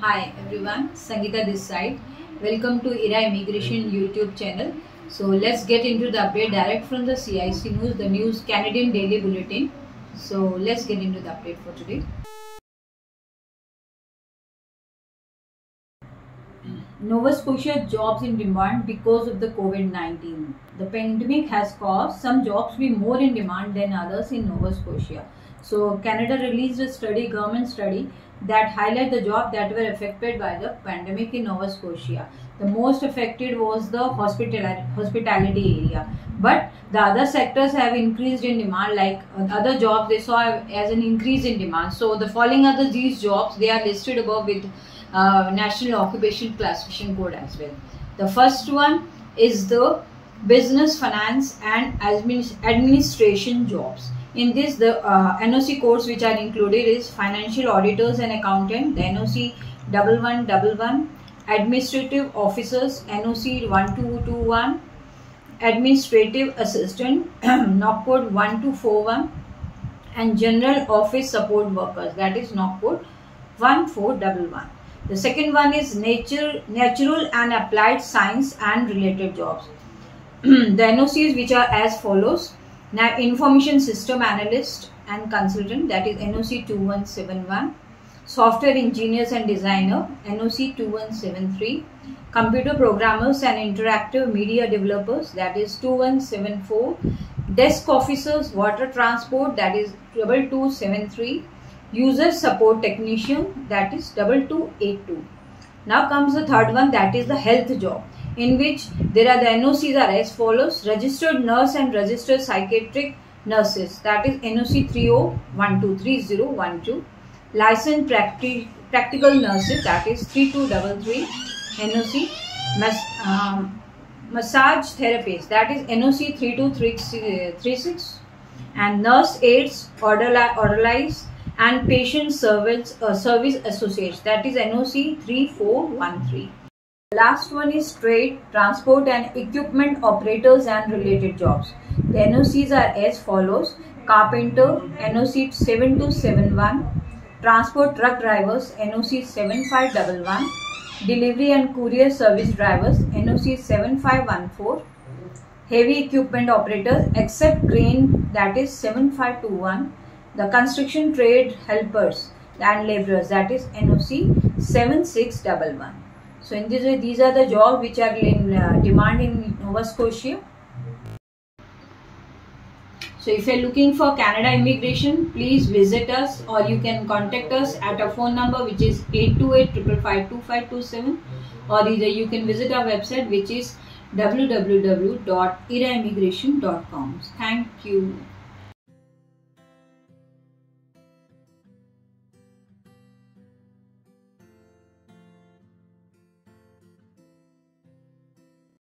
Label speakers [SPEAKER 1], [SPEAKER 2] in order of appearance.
[SPEAKER 1] Hi everyone, Sangeeta this side. Welcome to IRA Immigration mm-hmm. YouTube channel. So let's get into the update direct from the CIC News, the News Canadian Daily Bulletin. So let's get into the update for today. Nova Scotia jobs in demand because of the COVID 19. The pandemic has caused some jobs to be more in demand than others in Nova Scotia. So, Canada released a study, government study, that highlight the jobs that were affected by the pandemic in Nova Scotia. The most affected was the hospitality, hospitality area. But the other sectors have increased in demand, like other jobs they saw as an increase in demand. So, the following other these jobs they are listed above with uh, National Occupation Classification Code as well. The first one is the business, finance, and administration jobs. In this, the uh, NOC codes which are included is financial auditors and accountant, the NOC double one double one, administrative officers NOC one two two one, administrative assistant NOC code one two four one, and general office support workers that is NOC code one four double one. The second one is nature, natural and applied science and related jobs. the NOCs which are as follows. Now, information system analyst and consultant that is NOC 2171. Software engineers and designer NOC 2173. Computer programmers and interactive media developers that is 2174. Deck officers water transport that is 2273 user support technician that is 2282 now comes the third one that is the health job in which there are the NOCs are as follows registered nurse and registered psychiatric nurses. That is NOC 30123012 licensed practi practical nurses that is 3233 NOC mas um, massage therapist that is NOC 3236 and nurse aides orderlies and Patient Service, uh, Service Associates. That is NOC 3413. Last one is trade, transport and equipment operators and related jobs. The NOCs are as follows. Carpenter NOC 7271, transport truck drivers NOC 7511, delivery and courier service drivers NOC 7514, heavy equipment operators except crane that is 7521, the construction trade helpers and laborers that is NOC 7611. So in this way these are the jobs which are in uh, demand in Nova Scotia. So if you are looking for Canada immigration, please visit us or you can contact us at our phone number which is 828 or either you can visit our website which is www.iraimmigration.com. Thank you.